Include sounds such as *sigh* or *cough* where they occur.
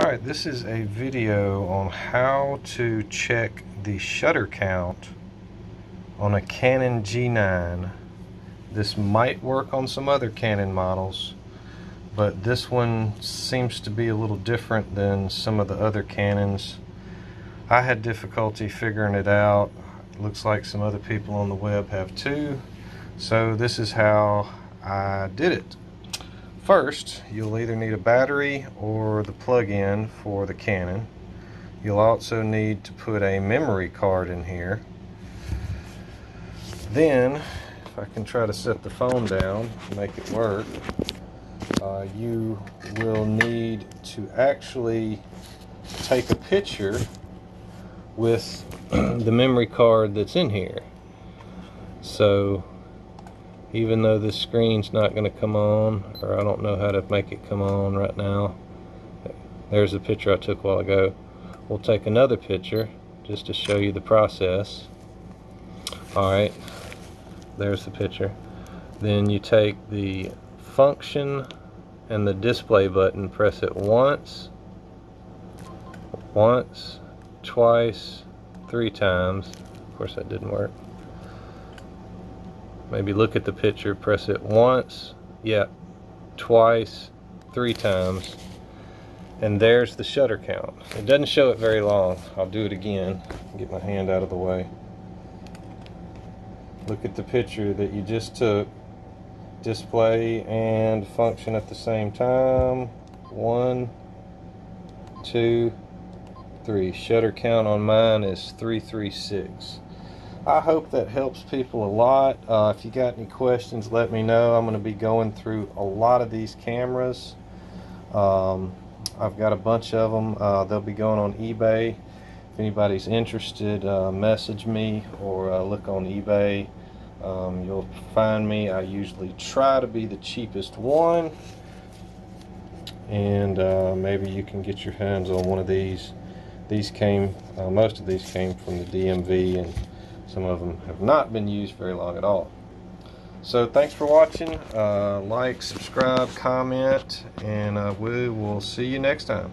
Alright, this is a video on how to check the shutter count on a Canon G9. This might work on some other Canon models, but this one seems to be a little different than some of the other Canons. I had difficulty figuring it out. looks like some other people on the web have too. So this is how I did it. First, you'll either need a battery or the plug-in for the Canon. You'll also need to put a memory card in here. Then, if I can try to set the phone down, to make it work, uh, you will need to actually take a picture with *clears throat* the memory card that's in here. So even though this screen's not going to come on or I don't know how to make it come on right now. There's a picture I took a while ago. We'll take another picture just to show you the process. Alright there's the picture. Then you take the function and the display button press it once once twice three times. Of course that didn't work maybe look at the picture press it once yeah twice three times and there's the shutter count. It doesn't show it very long. I'll do it again get my hand out of the way. Look at the picture that you just took. Display and function at the same time. One two three. Shutter count on mine is 336 I hope that helps people a lot. Uh, if you got any questions, let me know. I'm going to be going through a lot of these cameras. Um, I've got a bunch of them. Uh, they'll be going on eBay. If anybody's interested, uh, message me or uh, look on eBay. Um, you'll find me. I usually try to be the cheapest one. And uh, maybe you can get your hands on one of these. These came, uh, most of these came from the DMV and some of them have not been used very long at all. So thanks for watching. Uh, like, subscribe, comment, and uh, we will see you next time.